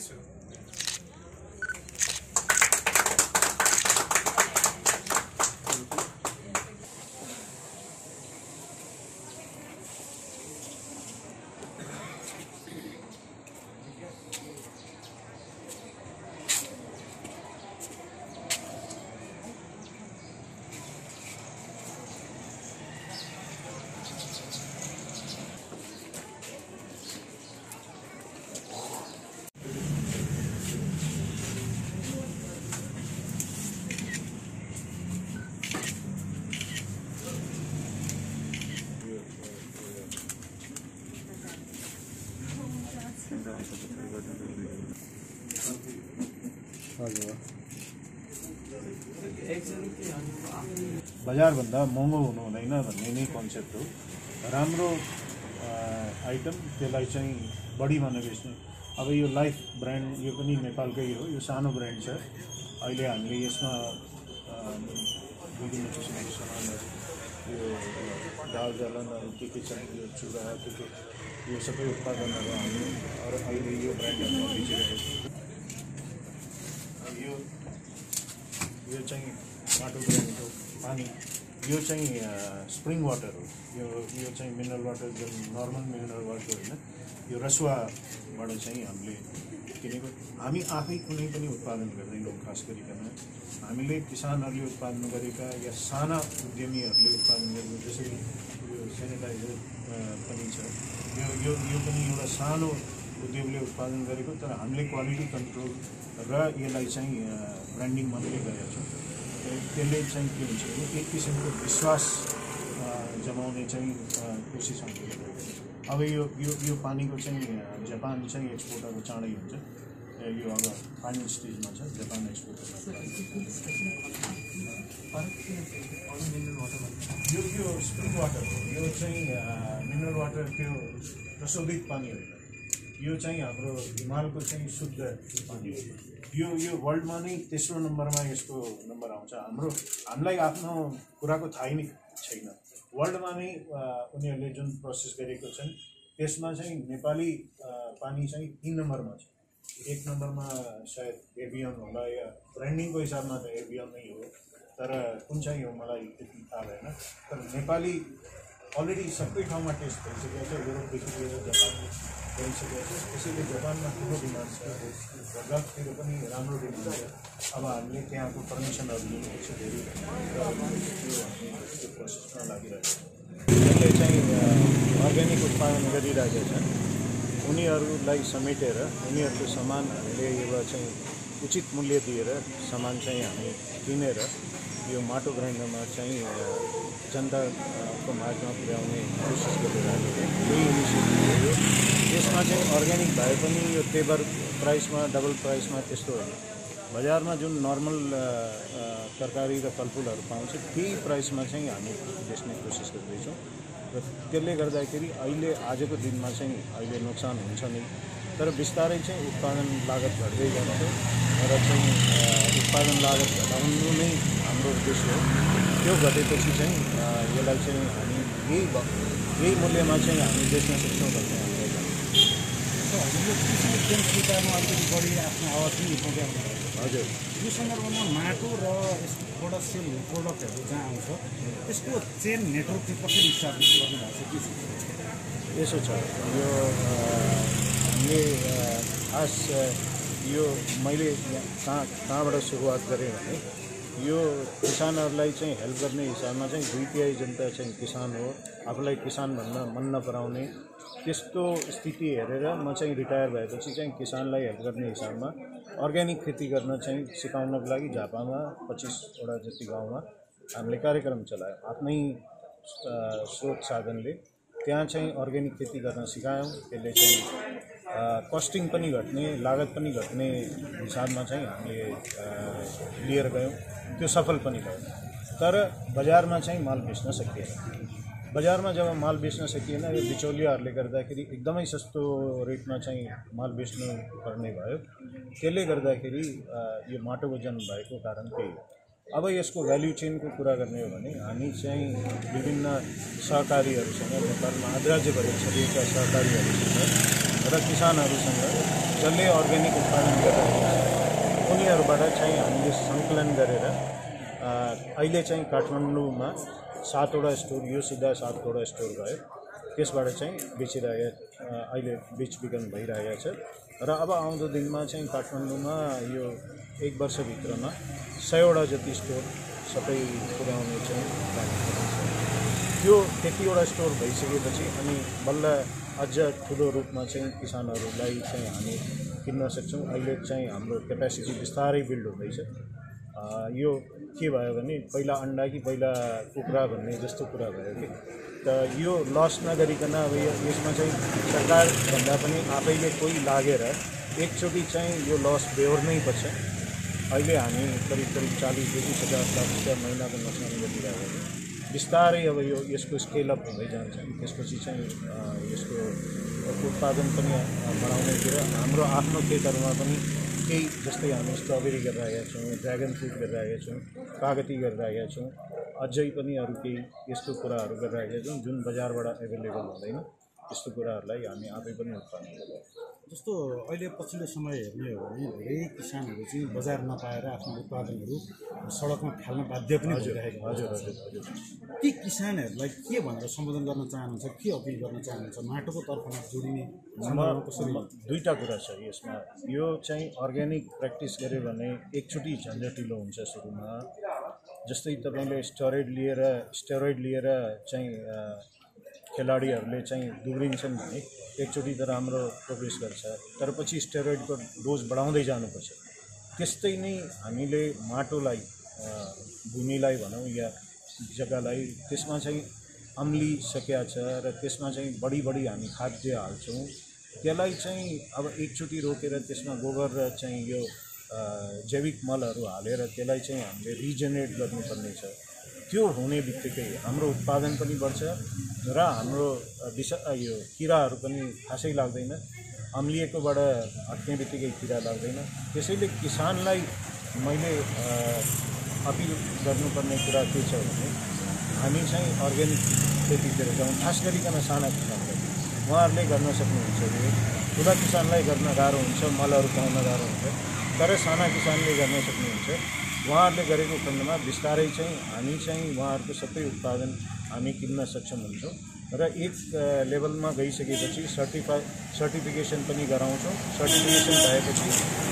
Isso. बजारभन्दा महँगो हुनु हुँदैन भन्ने नै कन्सेप्ट हो। राम्रो आइटम त्यसलाई चाहिँ बढीमा नबेच्ने अब यो लाइफ ब्रान्ड यो पनि नेपालकै हो यो सानो ब्रान्ड छ। अहिले हामीले यसमा विभिन्न किसिमको सामानहरू यो दाल जलनहरू के के छ यो चुरा के के यो सबै उत्पादनहरू हामी अरू अहिले यो ब्रान्डहरूमा बेचिरहेको छौँ। यो यो चाहिँ माटो ब्रान्डको पानी यो चाहिँ स्प्रिङ वाटर हो। यो यो चाहिँ मिनरल वाटर जुन नर्मल मिनरल वाटर होइन यो रसुवाबाट चाहिँ हामीले किनेको हामी आफै कुनै पनि उत्पादन गर्दैनौँ खास गरिकन हामीले किसानहरूले उत्पादन गरेका या साना उद्यमीहरूले उत्पादन गरेको जसरी यो सेनिटाइजर पनि छ यो यो यो पनि एउटा सानो उद्योगले उत्पादन गरेको तर हामीले क्वालिटी कन्ट्रोल र यसलाई चाहिँ ब्रान्डिङ मात्रै गरेका छौँ त्यसले चाहिँ के हुन्छ भने एक किसिमको विश्वास जमाउने चाहिँ कोसिस हामीले गरेको अब यो यो यो पानीको चाहिँ जापान चाहिँ एक्सपोर्ट अब चाँडै हुन्छ यो अब फाइनल स्टेजमा छ जापान एक्सपोर्ट यो यो स्प्रिङ वाटर यो चाहिँ मिनरल वाटर त्यो प्रशोधित पानी होइन यो चाहिँ हाम्रो हिमालको चाहिँ शुद्ध पानी हो। यो यो वर्ल्डमा नै तेस्रो नम्बरमा यसको नम्बर आउँछ। हाम्रो हामीलाई आफ्नो कुराको थाहै नै छैन। वर्ल्डमा नै उनीहरूले जुन प्रोसेस गरेको छन् त्यसमा चाहिँ नेपाली पानी चाहिँ तिन नम्बरमा छ। एक नम्बरमा सायद एभियन होला या ब्रान्डिङको हिसाबमा त एभियन नै हो। तर कुन चाहिँ हो मलाई त्यति थाहा भएन। तर नेपाली अलरेडी सबै ठाउँमा टेस्ट भइसकेको छ युरोपदेखि लिएर जापान भइसकेको छ त्यसैले जापानमा ठुलो डिमान्ड छ र पनि राम्रो डिमान्ड छ अब हामीले त्यहाँको पर्मिसनहरू लिएको छ धेरै र त्यो प्रोसेसमा लागिरहेको छ चाहिँ अर्ग्यानिक उत्पादन गरिरहेका छन् उनीहरूलाई समेटेर उनीहरूको सामान हामीले एउटा चाहिँ उचित मूल्य दिएर सामान चाहिँ हामी किनेर यो माटो ग्राइन्डरमा चाहिँ अ, जनताको माझमा पुर्याउने कोसिस गरिरहेको छ यही इनिसिएटिभ हो यसमा चाहिँ अर्ग्यानिक भए पनि यो टेबर प्राइसमा डबल प्राइसमा त्यस्तो होइन बजारमा जुन नर्मल तरकारी र फलफुलहरू पाउँछ त्यही प्राइसमा चाहिँ हामी बेच्ने त्यसले गर्दाखेरि अहिले आजको दिनमा चाहिँ अहिले नोक्सान नै। तर बिस्तारै उत्पादन लागत घट्दै जान्छ। र उत्पादन लागत घटाउनु नै हाम्रो उद्देश्य हो। त्यो घटेपछि चाहिँ यसलाई चाहिँ हामी यही यही मूल्यमा चाहिँ हामी बेच्न सक्छौँ भन्ने हामीलाई बढी आफ्नो आवाज पनि हजुर। यो सन्दर्भमा माटो र यसबाट सेल प्रोडक्टहरू जहाँ आउँछ त्यसको चेन नेटवर्क चाहिँ कसरी इस्टाब्लिस गर्नुभएको छ? के छ? यसो छ। यो हामीले खास यो मैले कहाँ कहाँबाट सुरुवात गरेँ भने यो चाहिँ हेल्प गर्ने हिसाबमा चाहिँ दुई जनता चाहिँ किसान हो। आफूलाई किसान भन्न मन नपराउने त्यस्तो स्थिति हेरेर म रिटायर भएपछि चाहिँ किसानलाई हेल्प गर्ने हिसाबमा अर्ग्यानिक खेती करना गर्न चाहिँ लागि झापामा पच्चिसवटा जति गाउँमा हामीले कार्यक्रम चलायौँ। आफ्नै अ, स्रोत साधनले त्यहाँ चाहिँ अर्ग्यानिक खेती गर्न सिकायौँ। अ, कस्टिङ पनि घट्ने, लागत पनि घट्ने हिसाबमा चाहिँ हामीले लिएर गयौँ। त्यो सफल पनि भयो। तर बजारमा चाहिँ माल बेच्न सकिएन। बजारमा जब माल बेच्न सकिएन, यो बिचौलियाहरूले गर्दाखेरि एकदमै सस्तो रेटमा चाहिँ माल बेच्नु पर्ने भयो। त्यसले गर्दाखेरि यो माटो वज़न भएको कारण हो अब यसको भ्याल्यु चेनको कुरा गर्ने हो भने, हामी चाहिँ विभिन्न सहकारीहरूसँग, नेपालमा र किसानहरूसँग जसले अर्ग्यानिक उत्पादन गरिरहेको छ उनीहरूबाट चाहिँ हामीले सङ्कलन गरेर अहिले चाहिँ काठमाडौँमा सातवटा स्टोर यो सिधा सातवटा स्टोर भयो त्यसबाट चाहिँ बेचिरहेको अहिले बेचबिखन भइरहेको छ र अब आउँदो दिनमा चाहिँ काठमाडौँमा यो एक वर्षभित्रमा सयवटा जति स्टोर सबै पुर्याउने चाहिँ। त्यो त्यतिवटा स्टोर भइसकेपछि अनि बल्ल अझ ठुलो चाहिँ किसानहरूलाई चाहिँ हामी किन्न सक्छौँ। अहिले चाहिँ हाम्रो क्यापेसिटी बिस्तारै बिल्ड हुँदैछ। यो के पहिला अन्डा कि पहिला कुखुरा भन्ने जस्तो कुरा भयो कि? यो लस नगरिकन अब यसमा चाहिँ सरकारभन्दा पनि आफैले कोही लागेर एकचोटि चाहिँ यो लस बेहोर्नै पर्छ। अहिले हामी करिब करिब चालिसदेखि पचास लाख रुपियाँ महिनाको नोक्सान गरिरहेको बिस्तारै अब यो यसको स्केलअप हुँदै जान्छ। त्यसपछि चाहिँ यसको उत्पादन पनि बढाउनेतिर हाम्रो आफ्नो खेतहरूमा पनि केही जस्तै हामी स्ट्रबेरी गरिरहेका छौँ ड्रागन फ्रुट गरिरहेका छौँ कागती गरिरहेका छौँ अझै पनि अरू केही यस्तो कुराहरू गरिरहेका छौँ जुन बजारबाट एभाइलेबल हुँदैन त्यस्तो कुराहरूलाई हामी आफै पनि उत्पादन गरिरहेका छौँ जस्तो अहिले पछिल्लो समय हेर्ने हो भने धेरै किसानहरू चाहिँ बजार नपाएर आफ्नो उत्पादनहरू सडकमा फाल्न बाध्य पनि भइरहेको हजुर छ। हजुर हजुर। ती किसानहरूलाई के भनेर सम्बोधन गर्न चाहनुहुन्छ के अपिल गर्न चाहनुहुन्छ माटोको तर्फमा जोडिने कसरी दुईवटा कुरा छ यसमा। यो चाहिँ अर्ग्यानिक प्र्याक्टिस गऱ्यो भने एकचोटि झन्झटिलो हुन्छ सुरुमा। जस्तै तपाईँले स्टेरोइड लिएर स्टेरोइड लिएर चाहिँ खेलाडीहरूले चाहिँ दुब्रिन्छन् भने एकचोटि त राम्रो प्रोग्रेस गर्छ तर पछि स्टेरोइडको डोज बढाउँदै जानुपर्छ। त्यस्तै नै हामीले माटोलाई भूमिलाई भनौँ या जग्गालाई त्यसमा चाहिँ अम्लिसकेका छ र त्यसमा चाहिँ बढी बढी हामी खाद्य हाल्छौँ। त्यसलाई चाहिँ अब एकचोटि रोकेर त्यसमा गोबर र चाहिँ यो जैविक मलहरू हालेर त्यसलाई चाहिँ हामीले रिजेनेरेट गर्नुपर्ने छ त्यो हुने बित्तिकै हाम्रो उत्पादन पनि बढ्छ र हाम्रो विष यो किराहरू पनि खासै लाग्दैन। अम्लिएकोबाट हट्ने बित्तिकै किरा लाग्दैन। त्यसैले किसानलाई मैले अपिल गर्नुपर्ने कुरा के छ भने हामी चाहिँ अर्ग्यानिक खेतीतिर जाउँ खास गरिकन साना किसानलाई? उहाँहरूले गर्न सक्नुहुन्छ यो ठुला किसानलाई गर्न गाह्रो हुन्छ मलहरू पाउन गाह्रो हुन्छ। तर साना किसानले गर्न सक्नुहुन्छ। उहाँहरूले गरेको खण्डमा बिस्तारै चाहिँ हामी चाहिँ उहाँहरूको सबै उत्पादन हामी किन्न सक्षम हुन्छौँ र एक लेभलमा गइसकेपछि सर्टिफाई सर्टिफिकेसन पनि गराउँछौँ। सर्टिफिकेसन भएपछि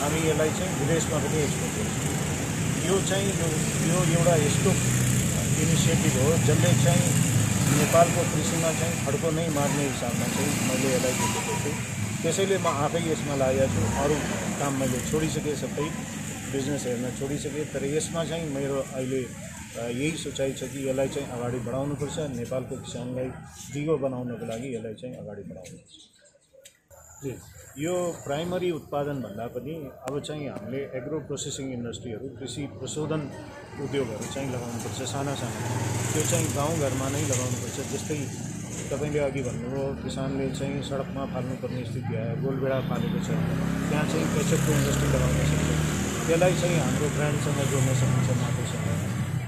हामी यसलाई चाहिँ विदेशमा पनि एक्सपोर्ट गर्छौँ। यो चाहिँ यो यो एउटा यस्तो इनिसिएटिभ हो जसले चाहिँ नेपालको कृषिमा चाहिँ खड्को नै मार्ने हिसाबमा चाहिँ मैले यसलाई देखेको छु। त्यसैले म आफै यसमा लागेको छु। अरू काम मैले छोडिसकेँ सबै बिजनेस हेर्न छोडिसकेँ। तर यसमा चाहिँ मेरो अहिले यही सोचाइ छ कि यसलाई चाहिँ अगाडि बढाउनुपर्छ नेपालको किसानलाई दिगो बनाउनको लागि यसलाई चाहिँ अगाडि बढाउनुपर्छ यो प्राइमरी उत्पादन पनि अब चाहिँ हामीले एग्रो प्रोसेसिङ इन्डस्ट्रीहरू कृषि प्रशोधन उद्योगहरू चाहिँ लगाउनुपर्छ साना साना त्यो चाहिँ गाउँघरमा नै लगाउनुपर्छ जस्तै तपाईँले अघि भन्नुभयो किसानले चाहिँ सडकमा फाल्नुपर्ने स्थिति आयो गोलबेडा फालेको छ। त्यहाँ चाहिँ केचपको इन्डस्ट्री लगाउन सक्छ। त्यसलाई चाहिँ हाम्रो ब्रान्डसँग जोड्न सकिन्छ माटोसँग।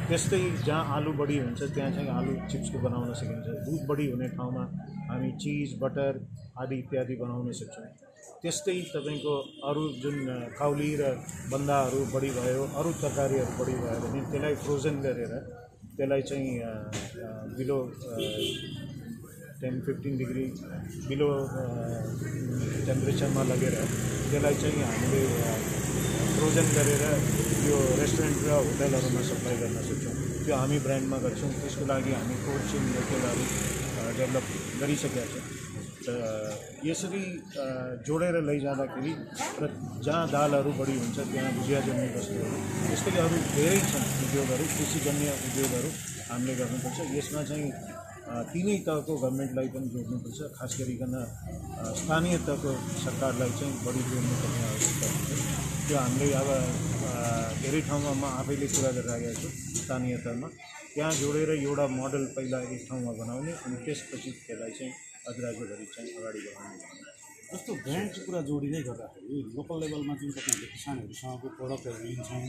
त्यस्तै जहाँ आलु बढी हुन्छ त्यहाँ चाहिँ आलु चिप्सको बनाउन सकिन्छ। दुध बढी हुने ठाउँमा हामी चिज बटर आदि इत्यादि बनाउन सक्छौँ। त्यस्तै तपाईँको अरू जुन काउली र बन्दाहरू बढी भयो अरू तरकारीहरू बढी भयो भने त्यसलाई फ्रोजन गरेर त्यसलाई चाहिँ below ten fifteen degree below टेम्परेचरमा लगेर त्यसलाई चाहिँ हामीले फ्रोजन गरेर यो रेस्टुरेन्ट र होटलहरूमा सप्लाई गर्न सक्छौँ त्यो हामी ब्रान्डमा गर्छौँ त्यसको लागि हामी कोल्ड चेन होटलहरू डेभलप गरिसकेका छौँ त यसरी जोडेर लैजाँदाखेरि र जहाँ दालहरू बढी हुन्छ त्यहाँ भुजिया जन्ने वस्तुहरू त्यस्तै अरू धेरै छन् उद्योगहरू कृषिजन्य उद्योगहरू हामीले गर्नुपर्छ यसमा चाहिँ तिनै तहको गभर्मेन्टलाई पनि जोड्नुपर्छ। खास गरिकन स्थानीय तहको सरकारलाई चाहिँ बढी जोड्नुपर्ने आवश्यकता हुन्छ त्यो हामीले अब धेरै ठाउँमा म आफैले कुरा गरिरहेको छु स्थानीय तहमा। त्यहाँ जोडेर एउटा मोडल पहिला एक ठाउँमा बनाउने अनि त्यसपछि त्यसलाई चाहिँ अग्राजभरि चाहिँ अगाडि बढाउने। जस्तो ब्रान्डको कुरा जोडिँदै गर्दाखेरि लोकल लेभलमा जुन तपाईँहरूले किसानहरूसँगको प्रडक्टहरू लिन्छौँ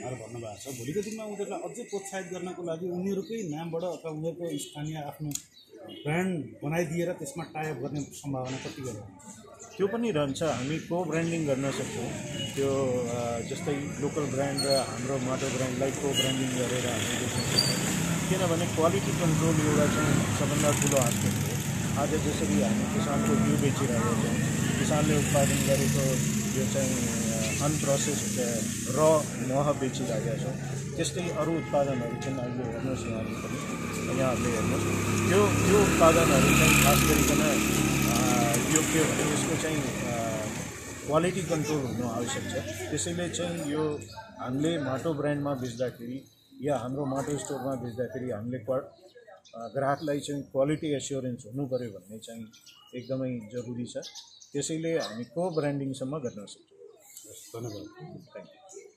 भनेर भन्नुभएको छ भोलिको दिनमा उनीहरूलाई अझै प्रोत्साहित गर्नको लागि उनीहरूकै नामबाट अथवा उनीहरूको स्थानीय आफ्नो ब्रान्ड बनाइदिएर त्यसमा टाइप गर्ने सम्भावना कति गएर त्यो पनि रहन्छ। हामी को ब्रान्डिङ गर्न सक्छौँ। त्यो जस्तै लोकल ब्रान्ड र हाम्रो माटो ब्रान्डलाई को ब्रान्डिङ गरेर हामी सक्छौँ। किनभने क्वालिटी कन्ट्रोल एउटा चाहिँ सबभन्दा ठुलो आस्पेक्ट हो। आज जसरी हामी किसानको बिउ बेचिरहेका छौँ किसानले उत्पादन गरेको यो चाहिँ अनप्रोसेस्ड र मह बेचिरहेका छौँ त्यस्तै अरू उत्पादनहरू चाहिँ अहिले हेर्नुहोस् यहाँले पनि यहाँहरूले हेर्नुहोस् त्यो त्यो उत्पादनहरू चाहिँ खास गरिकन यो के भने यसको चाहिँ क्वालिटी कन्ट्रोल हुनु आवश्यक छ त्यसैले चाहिँ यो हामीले माटो ब्रान्डमा बेच्दाखेरि या हाम्रो माटो स्टोरमा बेच्दाखेरि हामीले क्वा ग्राहकलाई चाहिँ क्वालिटी एस्योरेन्स हुनु पऱ्यो भन्ने चाहिँ एकदमै जरुरी छ। त्यसैले हामी को ब्रान्डिङसम्म गर्न सक्छौँ? धन्यवाद। Thank you